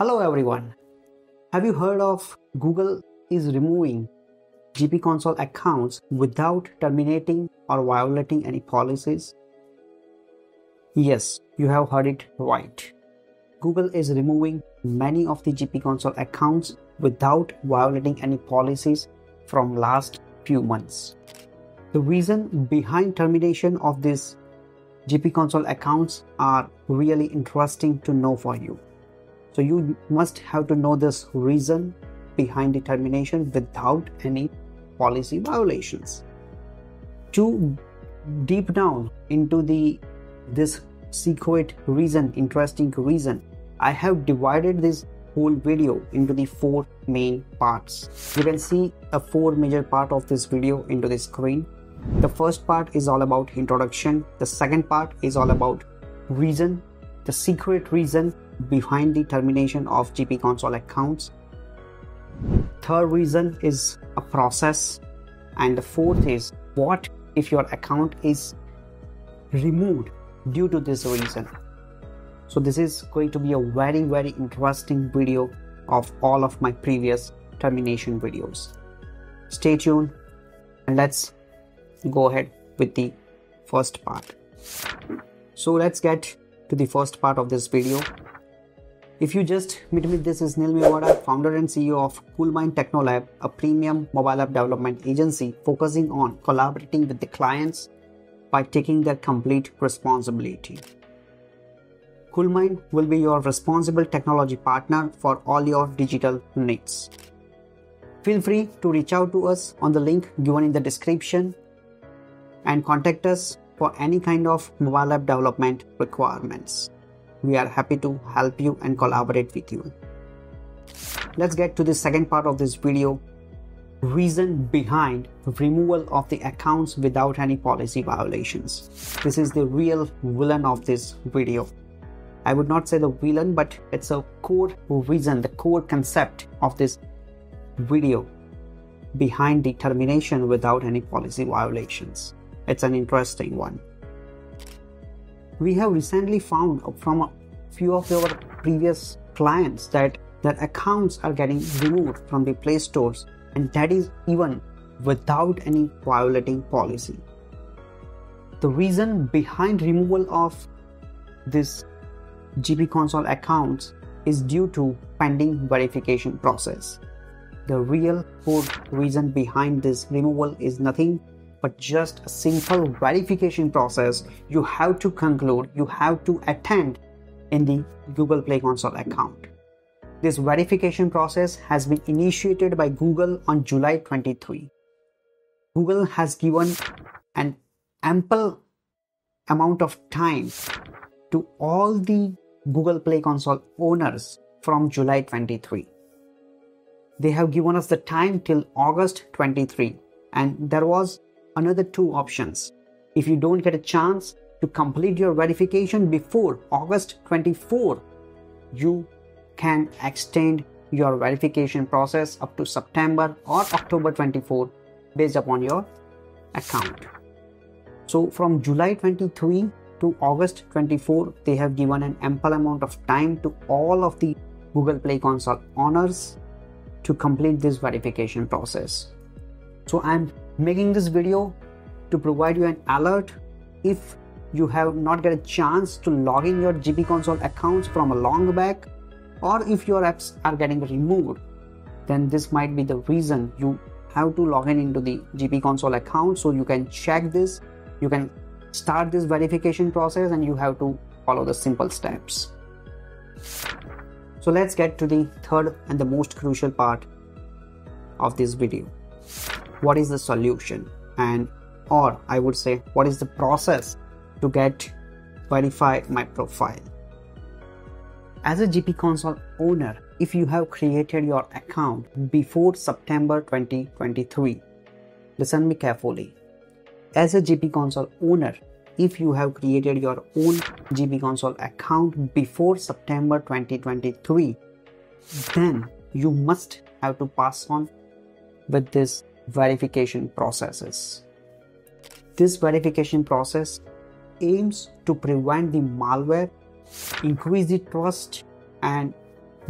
Hello everyone. Have you heard of Google is removing GP console accounts without terminating or violating any policies? Yes, you have heard it right. Google is removing many of the GP console accounts without violating any policies from last few months. The reason behind termination of these GP console accounts are really interesting to know for you. So you must have to know this reason behind the termination without any policy violations. To deep down into the this secret reason, interesting reason, I have divided this whole video into the four main parts. You can see a four major part of this video into the screen. The first part is all about introduction. The second part is all about reason, the secret reason behind the termination of GP console accounts. Third reason is a process. And the fourth is what if your account is removed due to this reason. So this is going to be a very very interesting video of all of my previous termination videos. Stay tuned and let's go ahead with the first part. So let's get to the first part of this video. If you just meet me, this is Neel Mevada, founder and CEO of Koolmind Technolab, a premium mobile app development agency focusing on collaborating with the clients by taking their complete responsibility. Koolmind will be your responsible technology partner for all your digital needs. Feel free to reach out to us on the link given in the description and contact us for any kind of mobile app development requirements. We are happy to help you and collaborate with you. Let's get to the second part of this video reason behind removal of the accounts without any policy violations. This is the real villain of this video. I would not say the villain, but it's a core reason, the core concept of this video behind the termination without any policy violations. It's an interesting one. We have recently found from a few of our previous clients that their accounts are getting removed from the Play stores and that is even without any violating policy. The reason behind removal of this GP console accounts is due to pending verification process. The real core reason behind this removal is nothing but just a simple verification process you have to conclude, you have to attend in the Google Play Console account. This verification process has been initiated by Google on July 23. Google has given an ample amount of time to all the Google Play Console owners from July 23. They have given us the time till August 23 and there was another two options. If you don't get a chance to complete your verification before August 24, you can extend your verification process up to September or October 24 based upon your account. So from July 23 to August 24, they have given an ample amount of time to all of the Google Play Console owners to complete this verification process. So I'm making this video to provide you an alert if you have not get a chance to log in your GP console accounts from a long back or if your apps are getting removed then this might be the reason you have to log in into the gp console account. So you can check this you can start this verification process and you have to follow the simple steps. So let's get to the third and the most crucial part of this video what is the solution and or i would say what is the process to get verify my profile as a GP console owner, if you have created your account before September 2023, listen me carefully. As a GP console owner, if you have created your own GP console account before September 2023, then you must have to pass on with this verification processes. This verification process aims to prevent the malware increase the trust and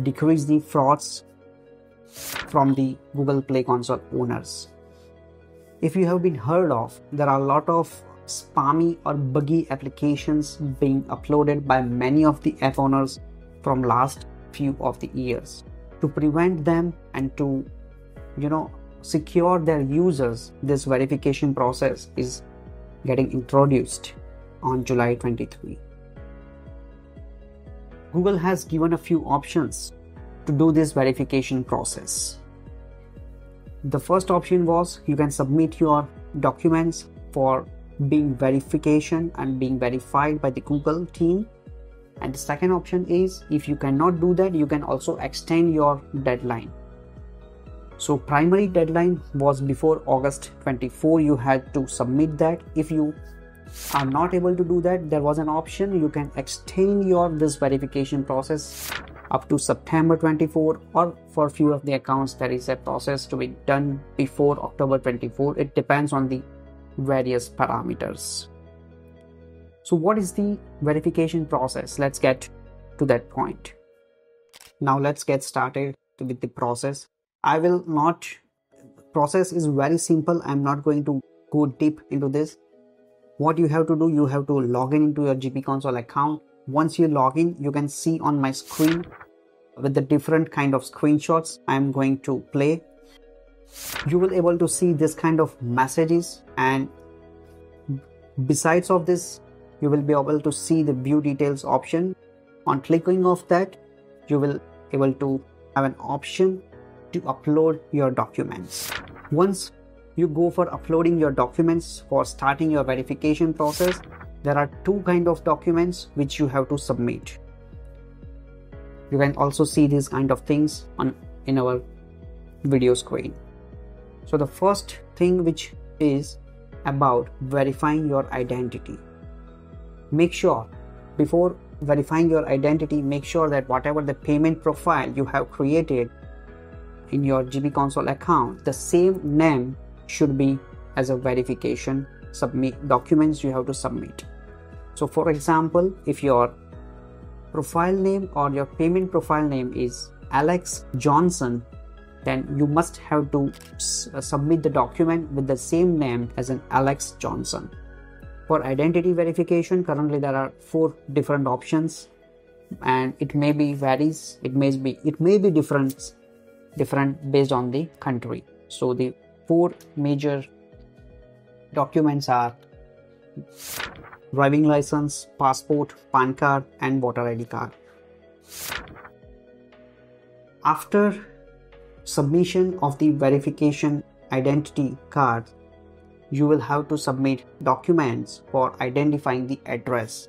decrease the frauds from the Google Play console owners. If you have been heard of, there are a lot of spammy or buggy applications being uploaded by many of the app owners from last few of the years. To prevent them and to you know secure their users, this verification process is getting introduced on July 23. Google has given a few options to do this verification process. The first option was you can submit your documents for being verification and being verified by the Google team. And the second option is if you cannot do that, you can also extend your deadline. So primary deadline was before August 24. You had to submit that. If you are not able to do that, there was an option. You can extend your this verification process up to September 24 or for few of the accounts there is a process to be done before October 24 it depends on the various parameters. So what is the verification process? Let's get to that point. Now let's get started with the process I will not process is very simple. I'm not going to go deep into this. What you have to do you have to log in into your GP console account. Once you log in you can see on my screen with the different kind of screenshots i'm going to play. You will able to see this kind of messages. And besides of this you will be able to see the view details option. On clicking of that you will able to have an option to upload your documents. Once you go for uploading your documents for starting your verification process there are two kind of documents which you have to submit. You can also see these kind of things on in our video screen. So the first thing which is about verifying your identity. Make sure before verifying your identity make sure that whatever the payment profile you have created in your gp console account the same name should be as a verification submit documents you have to submit so for example, if your profile name or your payment profile name is Alex Johnson, then you must have to uh, submit the document with the same name as an Alex Johnson. For identity verification, currently there are four different options and it may be varies, it may be it may be different different based on the country. So the four major documents are driving license, passport, PAN card, and voter ID card. After submission of the verification identity card, you will have to submit documents for identifying the address.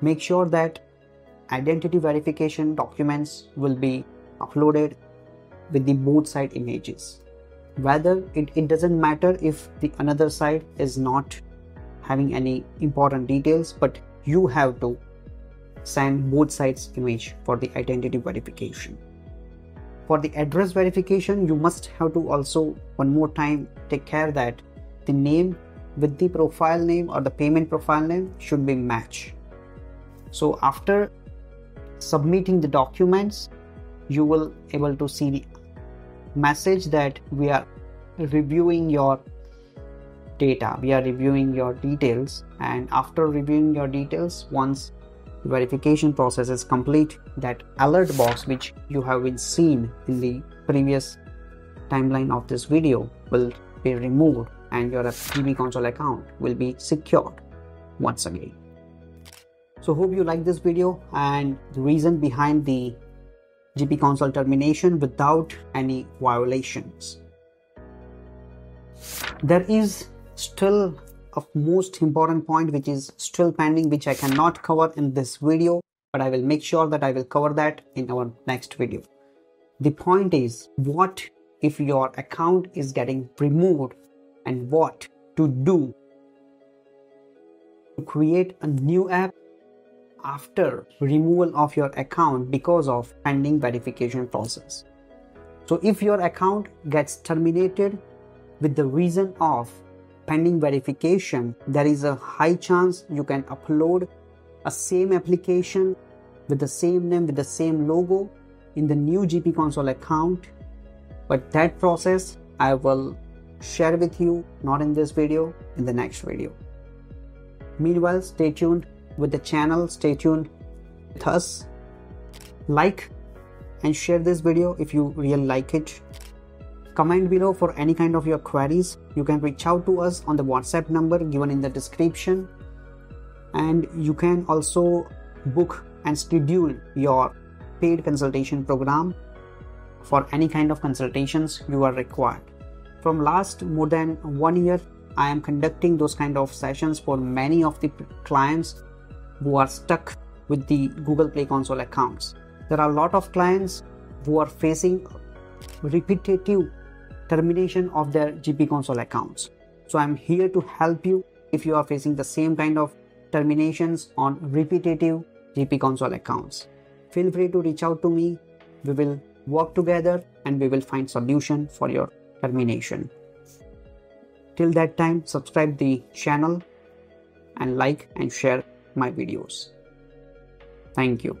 Make sure that identity verification documents will be uploaded with the both side images. Whether it, it doesn't matter if the another side is not having any important details but you have to send both sides image for the identity verification for the address verification you must have to also one more time take care that the name with the profile name or the payment profile name should be match so after submitting the documents you will able to see the message that we are reviewing your data. We are reviewing your details and after reviewing your details once verification process is complete that alert box which you have been seen in the previous timeline of this video will be removed and your GP console account will be secured once again. So hope you like this video and the reason behind the GP console termination without any violations there is still a most important point which is still pending which I cannot cover in this video but I will make sure that I will cover that in our next video. The point is what if your account is getting removed and what to do to create a new app after removal of your account because of pending verification process. So if your account gets terminated with the reason of pending verification, there is a high chance you can upload a same application with the same name, with the same logo in the new GP console account. But that process I will share with you not in this video in the next video. Meanwhile stay tuned with the channel. Stay tuned with us. Like and share this video if you really like it. Comment below for any kind of your queries. You can reach out to us on the whatsapp number given in the description. And you can also book and schedule your paid consultation program for any kind of consultations you are required. From last more than one year i am conducting those kind of sessions for many of the clients who are stuck with the google play console accounts there are a lot of clients who are facing repetitive termination of their GP console accounts. So I'm here to help you if you are facing the same kind of terminations on repetitive GP console accounts. Feel free to reach out to me. We will work together and we will find solution for your termination. Till that time, subscribe the channel and like and share my videos. Thank you.